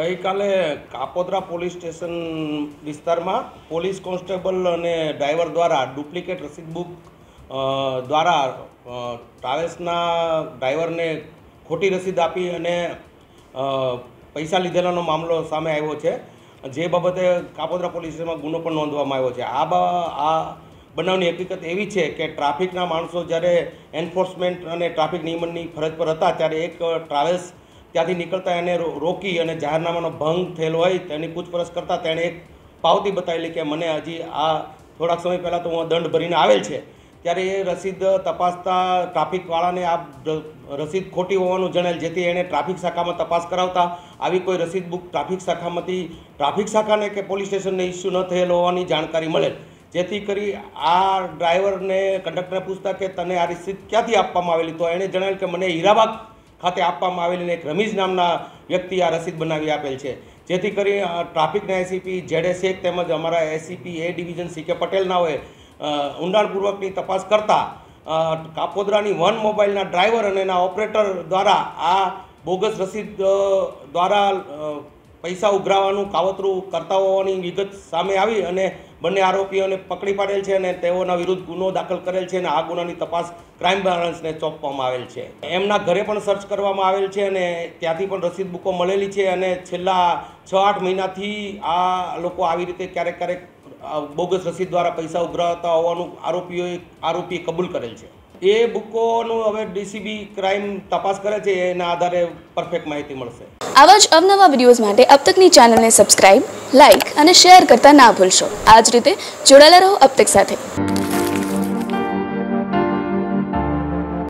ગઈકાલે Kapodra police station વિસ્તારમાં police constable અને ડ્રાઈવર દ્વારા ડુપ્લિકેટ રસીદ બુક દ્વારા ટ્રાવેલ્સના ડ્રાઈવરને ખોટી રસીદ આપી અને પૈસા લીધેલાનો મામલો સામે આવ્યો છે. જે બાબતે કાપોદ્રા પોલીસ સ્ટેશનમાં ગુનો પણ નોંધવામાં આવ્યો છે. આ આ બનાવની હકીકત એવી છે કે ટ્રાફિકના માણસો જ્યારે એન્ફોર્સમેન્ટ અને ટ્રાફિક નિયમનની ફરજ પર હતા, ત્યારે એક ટ્રાવેલ્સ ત્યાંથી નીકળતા એને રોકી અને જાહેરનામાનો ભંગ થયેલો હોય તેની પૂછપરછ કરતાં તેણે એક પાવતી બતાવેલી કે મને હજી આ થોડાક સમય પહેલાં તો હું દંડ ભરીને આવેલ છે. ત્યારે એ રસીદ તપાસતા ટ્રાફિકવાળાને આ રસીદ ખોટી હોવાનું જણાયેલ, જેથી એણે ટ્રાફિક શાખામાં તપાસ કરાવતા આવી કોઈ રસીદ બુક ટ્રાફિક શાખામાંથી, ટ્રાફિક શાખાને કે પોલીસ સ્ટેશનને ઇસ્યુ ન થયેલ હોવાની જાણકારી મળેલ. જેથી કરી આ ડ્રાઈવરને કંડક્ટરને પૂછતા કે તને આ રસીદ ક્યાંથી આપવામાં આવેલી? તો એણે જણાવેલ કે મને હીરાબાગ ખાતે આપવામાં આવેલી અને એક રમીજ નામના વ્યક્તિ આ રસીદ બનાવી આપેલ છે. જેથી કરી ટ્રાફિકના એસીપી જેડે શેખ તેમજ અમારા એસીપી એ ડિવિઝન સી કે પટેલનાઓએ ઊંડાણપૂર્વકની તપાસ કરતા કાપોદરાની વન મોબાઈલના ડ્રાઈવર અને એના ઓપરેટર દ્વારા આ બોગસ રસીદ દ્વારા પૈસા ઉઘરાવવાનું કાવતરું કરતા હોવાની વિગત સામે આવી અને બંને આરોપીઓને પકડી પાડેલ છે અને તેઓના વિરુદ્ધ ગુનો દાખલ કરેલ છે અને આ ગુનાની તપાસ ક્રાઇમ બ્રાન્ચને સોંપવામાં આવેલ છે. એમના ઘરે પણ સર્ચ કરવામાં આવેલ છે અને ત્યાંથી પણ રસીદ બુકો મળેલી છે અને છેલ્લા છ આઠ મહિનાથી આ લોકો આવી રીતે ક્યારેક ક્યારેક બોગસ રસીદ દ્વારા પૈસા ઉઘરાવતા હોવાનું આરોપીઓએ, આરોપીએ કબૂલ કરેલ છે. એ બુકોનું હવે ડીસીબી ક્રાઇમ તપાસ કરે છે, એના આધારે પરફેક્ટ માહિતી મળશે. આવા જ અવનવા વિડીયોઝ માટે અબ ચેનલને સબસ્ક્રાઇબ લાઇક અને શેર કરતા ના ભૂલશો. આ જ રીતે જોડાયેલા રહો અપટેક સાથે.